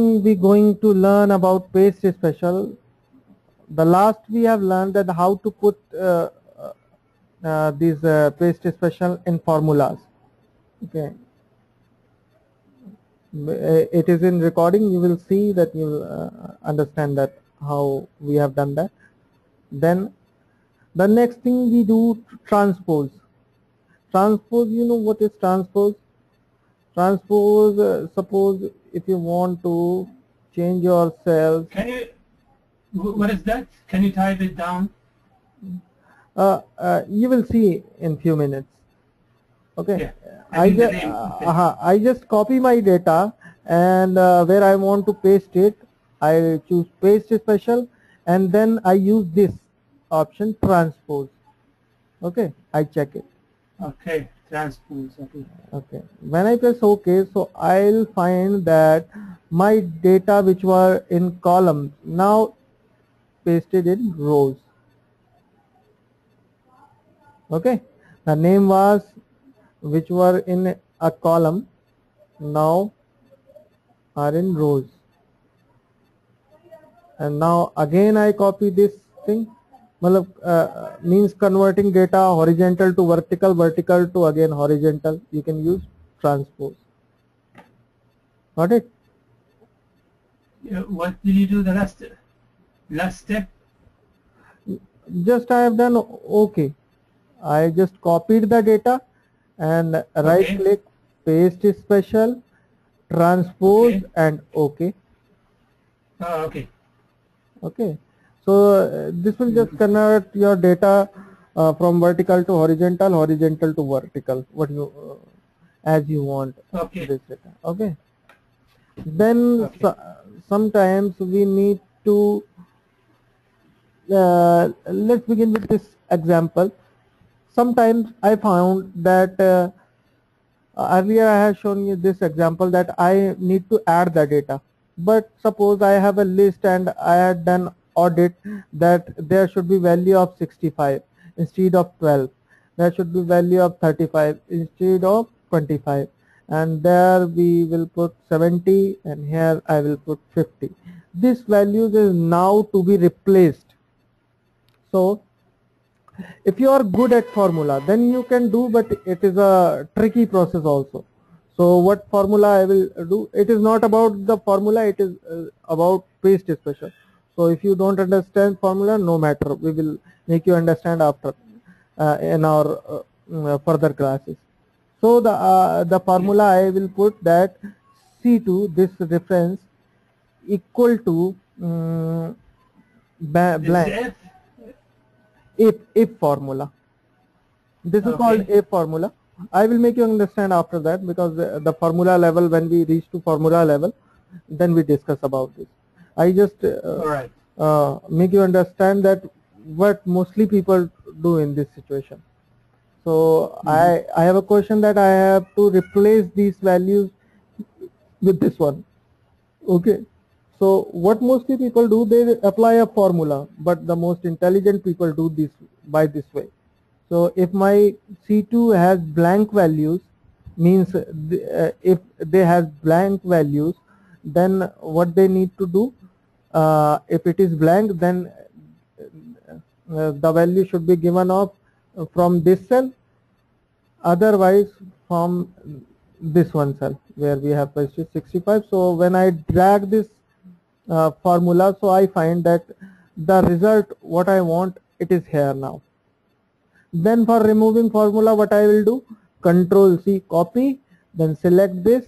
we going to learn about paste special. The last we have learned that how to put uh, uh, these uh, paste special in formulas. Okay. It is in recording. You will see that you will uh, understand that how we have done that. Then the next thing we do transpose. Transpose. You know what is transpose? Transpose. Uh, suppose if you want to change your cells. Can you, what is that? Can you type it down? Uh, uh, you will see in few minutes. Okay. Yeah. I, I, just, uh, I just copy my data and uh, where I want to paste it, I choose paste special and then I use this option transpose. Okay, I check it. Okay, Okay. Okay. When I press OK, so I'll find that my data which were in columns now pasted in rows. Okay. The name was which were in a column now are in rows. And now again I copy this thing मतलब uh, means converting data horizontal to vertical vertical to again horizontal you can use transpose got it Yeah, what did you do the last last step? just I have done okay I just copied the data and right Okay. click paste special transpose Okay. and okay Oh, okay. okay so uh, this will just convert your data uh, from vertical to horizontal horizontal to vertical what you uh, as you want. Okay. this data okay. Then Okay. so- sometimes we need to uh, let's begin with this example. Sometimes i found that uh, earlier i have shown you this example that i need to add the data. But suppose i have a list and i had done audit that there should be value of 65 instead of 12 there should be value of 35 instead of 25 and there we will put 70 and here I will put 50 this values is now to be replaced. So if you are good at formula then you can do but it is a tricky process also. So what formula I will do? It is not about the formula it is uh, about paste special so if you don't understand formula no matter. We will make you understand after uh, in our uh, mm, further classes. So the uh, the formula I will put that C2 this reference equal to um, blank. If if formula. This is called if formula. I will make you understand after that because the, the formula level when we reach to formula level then we discuss about this i just uh, right. uh, make you understand that what mostly people do in this situation. So i i have a question that i have to replace these values with this one. Okay. So what mostly people do they apply a formula but the most intelligent people do this by this way. So if my c2 has blank values means th- uh, if they have blank values then what they need to do uh, if it is blank then uh, the value should be given off from this cell otherwise from this one cell where we have pasted 65 so when I drag this uh, formula so I find that the result what I want it is here now. Then for removing formula what I will do? Control C copy then select this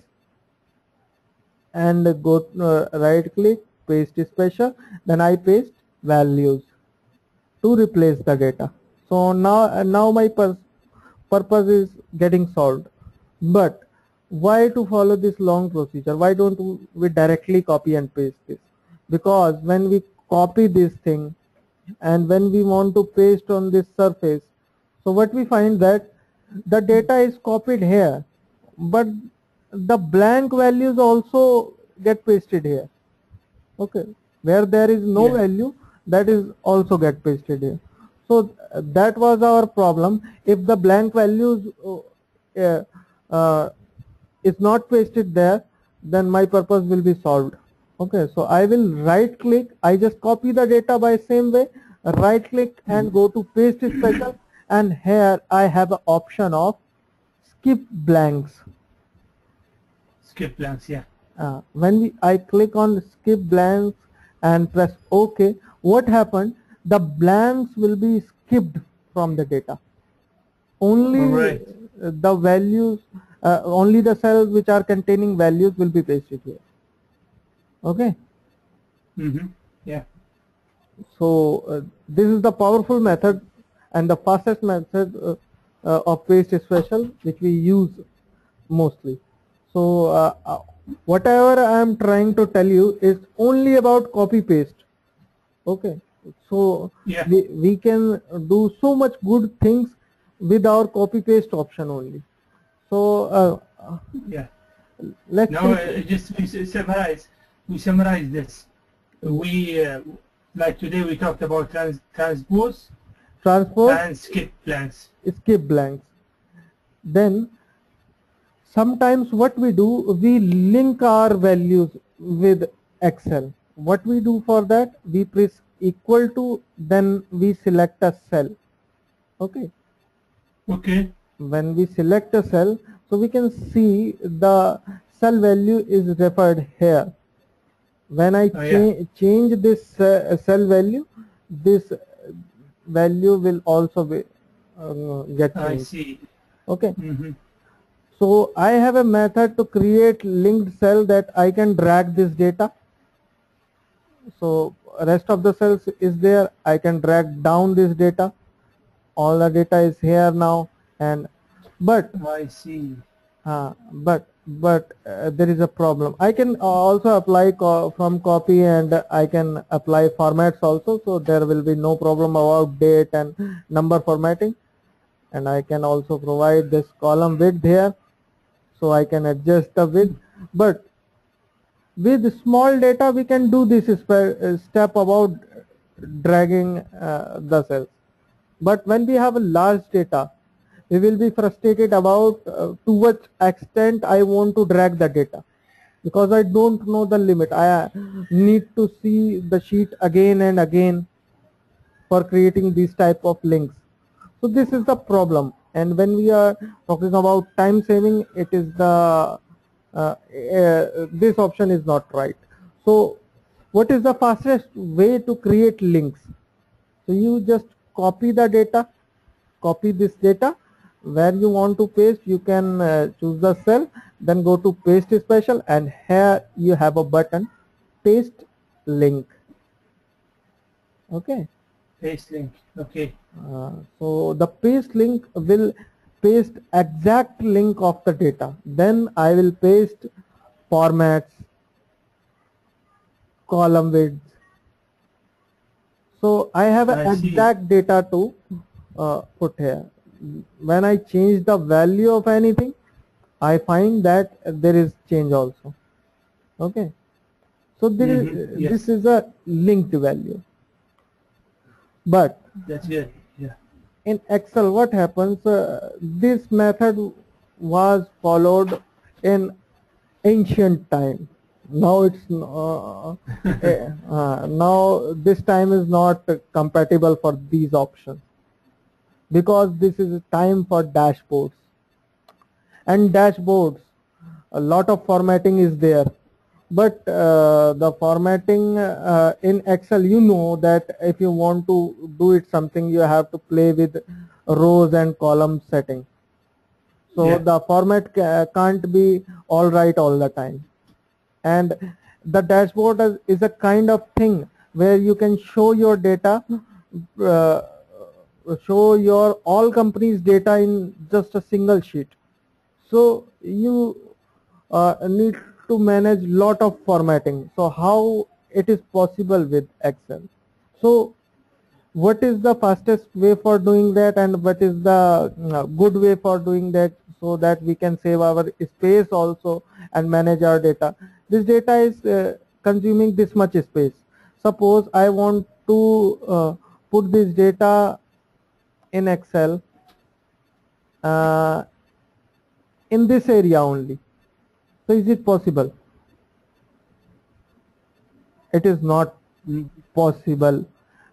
and go uh, right click paste is special then I paste values to replace the data. So now now my pur- purpose is getting solved. But why to follow this long procedure? Why don't we directly copy and paste this? Because when we copy this thing and when we want to paste on this surface so what we find that the data is copied here but the blank values also get pasted here okay where there is no Yeah. value that is also get pasted here so that was our problem if the blank values uh, uh, uh, is not pasted there then my purpose will be solved Okay, so I will right click, I just copy the data by same way, right click and go to paste special and here I have an option of skip blanks. Skip blanks, yeah. Uh, when we, I click on skip blanks and press OK, what happened? The blanks will be skipped from the data. Only Alright. the values, uh, only the cells which are containing values will be pasted here. Okay. Mm-hmm. Yeah. So uh, this is the powerful method and the fastest method uh, uh, of paste special which we use mostly. So uh, uh, whatever I am trying to tell you is only about copy paste. Okay. So Yeah. we, we can do so much good things with our copy paste option only. So uh, Yeah. let's Now, uh, just we summarize. We summarize this. We uh, like today we talked about trans transpose transpose and skip blanks. skip blanks. Then sometimes what we do, we link our values with Excel. What we do for that, we press equal to, then we select a cell. Okay. Okay. When we select a cell, so we can see the cell value is referred here. When I Oh, yeah. change this uh, cell value, this value will also be uh, get I see. Okay. Mm-hmm. So I have a method to create linked cell that I can drag this data. So rest of the cells is there. I can drag down this data. All the data is here now and but I see. uh, but but uh, there is a problem. I can also apply co from copy and I can apply formats also. So there will be no problem about date and number formatting. And I can also provide this column width here. So I can adjust the width. But with small data, we can do this step about dragging uh, the cells. But when we have a large data, we will be frustrated about uh, to what extent I want to drag the data because I don't know the limit. I uh, need to see the sheet again and again for creating these type of links. So this is the problem. And when we are talking about time saving, it is the uh, this option is not right. So what is the fastest way to create links? So you just copy the data, copy this data. Where you want to paste, you can uh, choose the cell, then go to paste special and here you have a button, paste link. Okay. Paste link. Okay. Uh, so the paste link will paste exact link of the data. Then I will paste formats, column width. So I have I see. exact data to uh, put here. When I change the value of anything, I find that there is change also. Okay. So there is- Mhm, yes. this is a linked value. But That's good. Yeah. in Excel what happens uh, this method was followed in ancient time now it's uh, eh, uh, now this time is not compatible for these options because this is a time for dashboards and dashboards a lot of formatting is there but uh, the formatting uh, in excel you know that if you want to do it something you have to play with rows and column setting. So Yeah. the format ca- can't be all right all the time. And the dashboard is, is a kind of thing where you can show your data uh, show your all companies data in just a single sheet. So you uh, need to manage lot of formatting. So how it is possible with excel? So what is the fastest way for doing that and what is the uh, good way for doing that so that we can save our space also and manage our data? This data is uh, consuming this much space. Suppose i want to uh, put this data in excel uh, in this area only so is it possible? It is not possible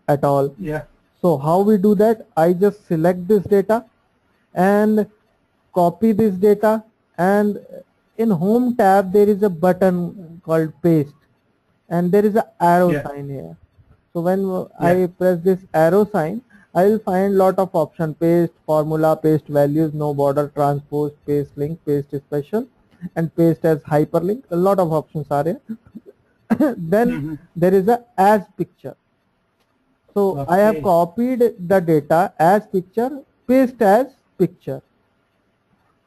at all. Yeah. so how we do that? I just select this data and copy this data and in home tab there is a button called paste and there is a arrow Yeah. sign here. So when I press this arrow sign I will find lot of option paste formula paste values no border transpose paste link paste special and paste as hyperlink a lot of options are there then Mhm. there is a as picture. So I have copied the data as picture paste as picture.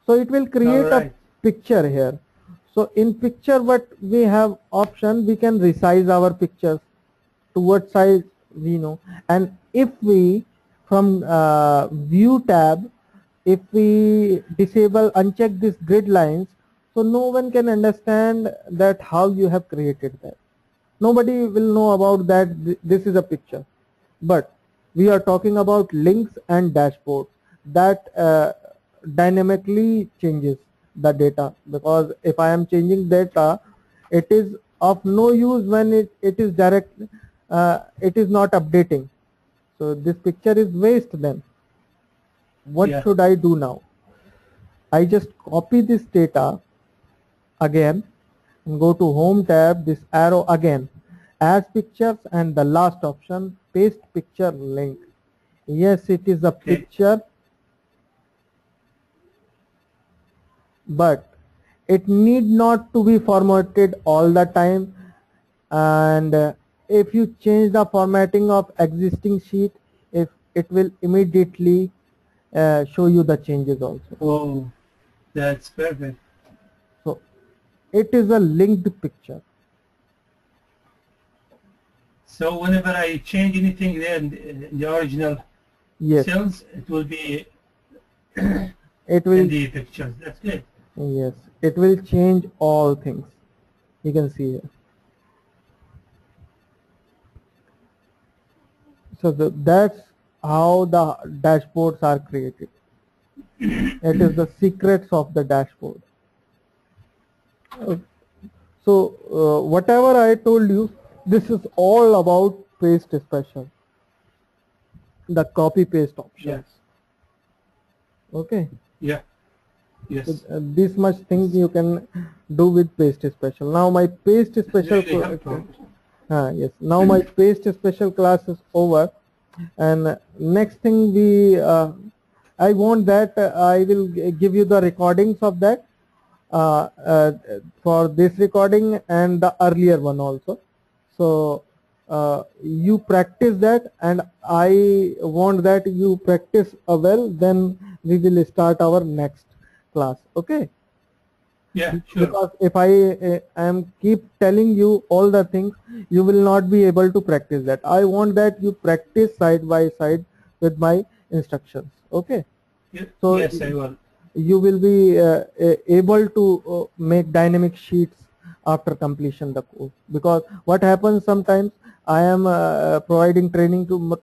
So it will create Alright. a picture here. So in picture what we have option we can resize our pictures to what size we know. And if we from uh, view tab if we disable uncheck this grid lines so no one can understand that how you have created that. Nobody will know about that this is a picture. But we are talking about links and dashboards that uh, dynamically changes the data. Because if I am changing data it is of no use when it, it is direct uh, it is not updating. So this picture is waste then. What Yeah. should I do now? I just copy this data again. And go to home tab this arrow again. As pictures and the last option paste picture link. Yes it is a picture. But it need not to be formatted all the time. And uh, if you change the formatting of existing sheet if it will immediately uh, show you the changes also. Oh, that's perfect. It is a linked picture. So whenever I change anything there in the, in the original yes. cells, it will be it will in the pictures. That's good. yes. It will change all things. You can see here. So the, that's how the dashboards are created. It is the secrets of the dashboard so uh, whatever i told you this is all about paste special the copy paste options okay? Yeah. Yes. so, uh, this much things you can do with paste special now my paste special helpful. Ah, yes. Now my paste special class is over. And uh, next thing we uh, i want that uh, i will give you the recordings of that uh, uh, for this recording and the earlier one also so uh, you practice that and i want that you practice uh, well then we will start our next class okay Yeah, sure. because if I uh, am keep telling you all the things, you will not be able to practice that. I want that you practice side by side with my instructions. Okay, Ye- so- yes, I will. You will be uh, able to uh, make dynamic sheets after completion the course. Because what happens sometimes I am uh, providing training to